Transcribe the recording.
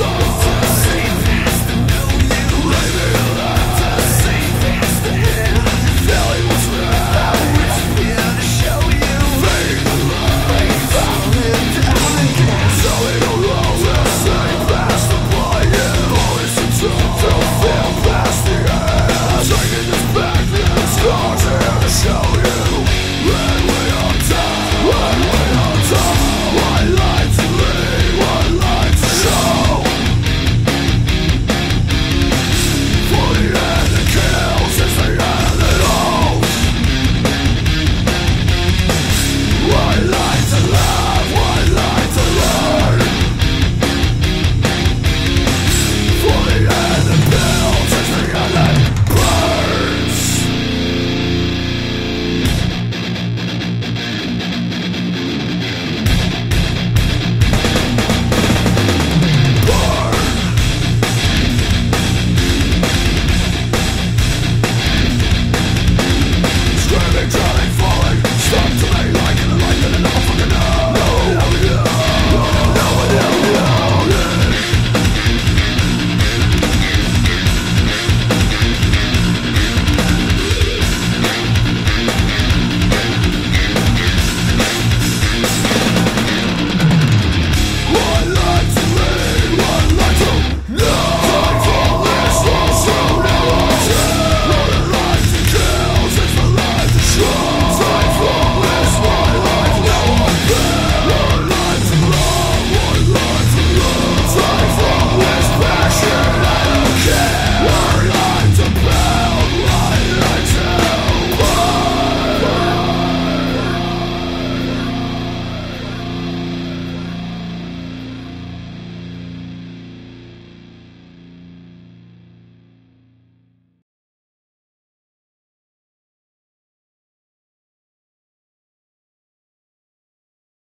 soul